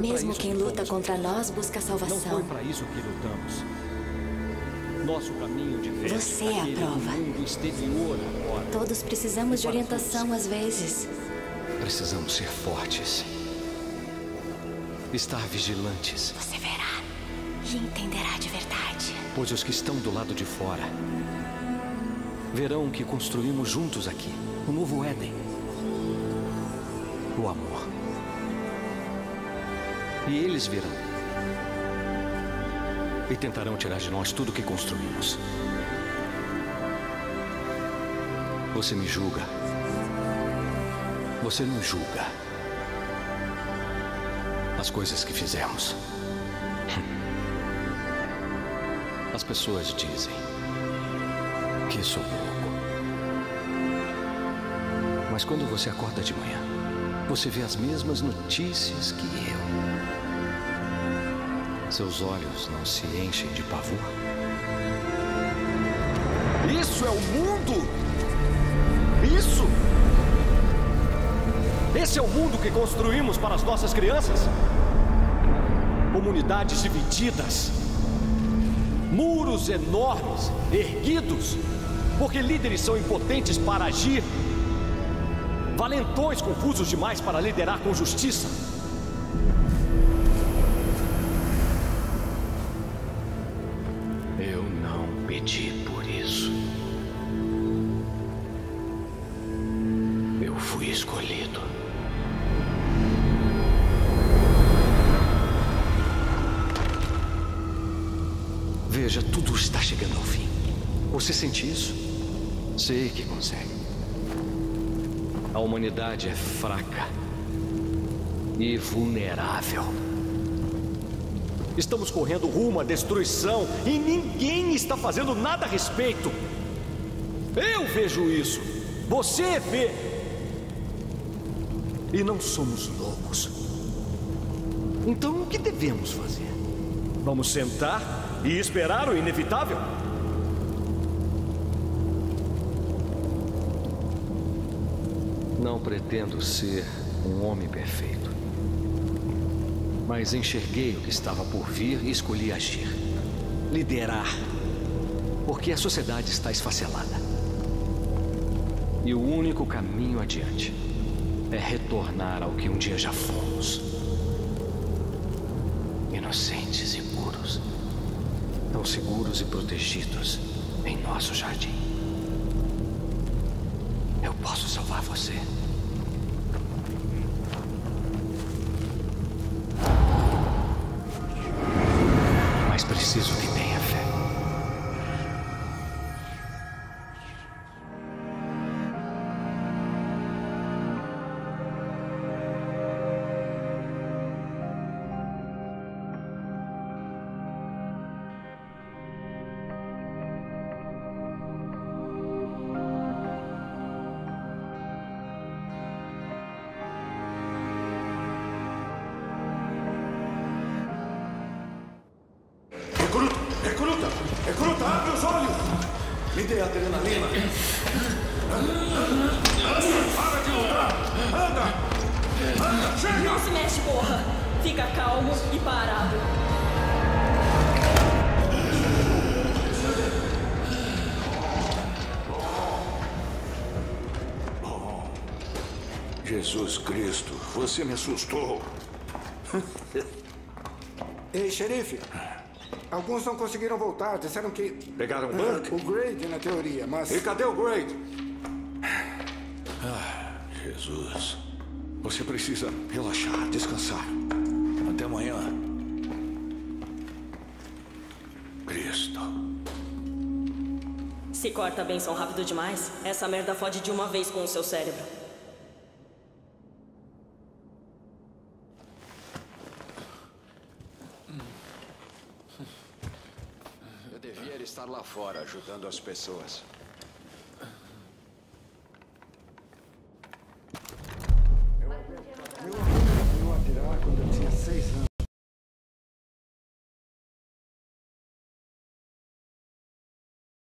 Mesmo quem que luta contra nós busca Não foi salvação. para isso que lutamos. Nosso caminho de fé Você é a prova. mundo exterior agora. Todos precisamos de orientação às vezes. Precisamos ser fortes. Estar vigilantes, Você verá e entenderá de verdade. pois os que estão do lado de fora verão o que construímos juntos aqui o novo Éden. O amor. E eles virão. E tentarão tirar de nós tudo o que construímos. Você me julga. Você não julga. As coisas que fizemos. As pessoas dizem que sou louco. Mas quando você acorda de manhã, você vê as mesmas notícias que eu. Seus olhos não se enchem de pavor. Isso é o mundo! Isso! Esse é o mundo que construímos para as nossas crianças? Comunidades divididas, muros enormes, erguidos, porque líderes são impotentes para agir, valentões confusos demais para liderar com justiça. Pedi por isso. Eu fui escolhido. Veja, tudo está chegando ao fim. Você sente isso? Sei que consegue. A humanidade é fraca e vulnerável. Estamos correndo rumo à destruição e ninguém está fazendo nada a respeito. Eu vejo isso. Você vê. E não somos loucos. Então o que devemos fazer? Vamos sentar e esperar o inevitável? Não pretendo ser um homem perfeito. Mas enxerguei o que estava por vir e escolhi agir. Liderar. Porque a sociedade está esfacelada. E o único caminho adiante é retornar ao que um dia já fomos. Inocentes e puros. Tão seguros e protegidos em nosso jardim. Eu posso salvar você. Me dê adrenalina! Para de lutar! Anda! Anda, chega! Não se mexe, porra! Fica calmo e parado. Jesus Cristo, você me assustou. Ei, xerife. Alguns não conseguiram voltar. Disseram que. Pegaram o Burke? O Grade, na teoria, mas. E cadê o Great? Ah, Jesus. Você precisa relaxar, descansar. Até amanhã. Cristo. Se corta a benção rápido demais, essa merda fode de uma vez com o seu cérebro. Eu devia estar lá fora ajudando as pessoas.